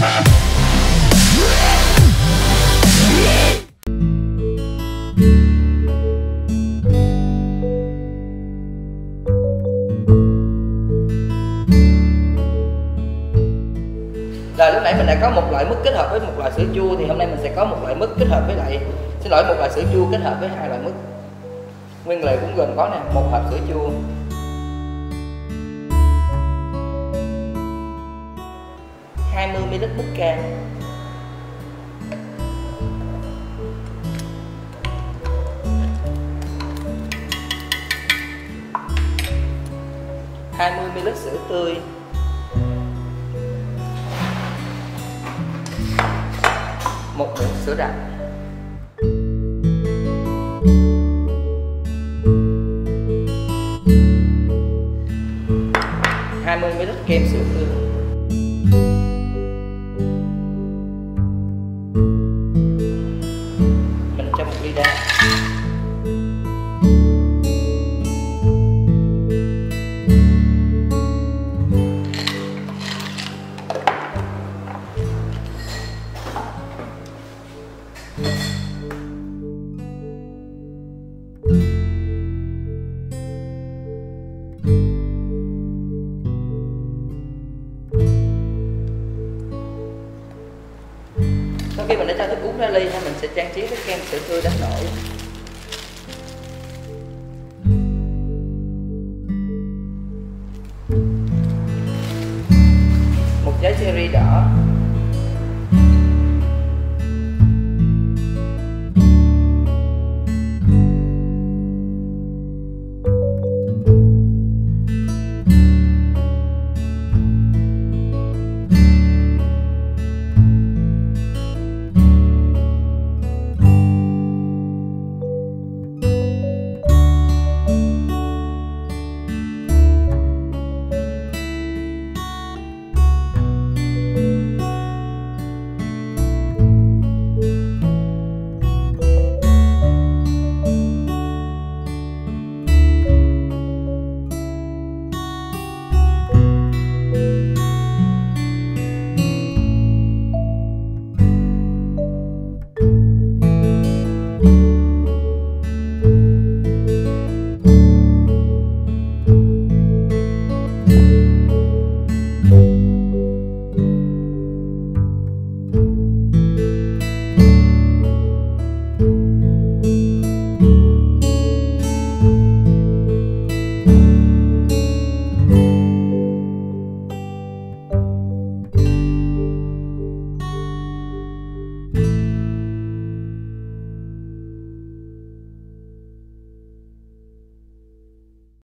Rồi lúc nãy mình đã có một loại mứt kết hợp với một loại sữa chua thì hôm nay mình sẽ có một loại mứt kết hợp với lại xin lỗi một loại sữa chua kết hợp với hai loại mứt. Nguyên liệu cũng gồm có nè, một hộp sữa chua. Hai mươi ml bút cam. hai mươi ml sữa tươi. Một muỗng sữa đặc. hai mươi ml kem sữa tươi. Sau khi mình đã cho thức uống ra ly ha, mình sẽ trang trí với kem sữa tươi đánh nổi. Một trái cherry đỏ.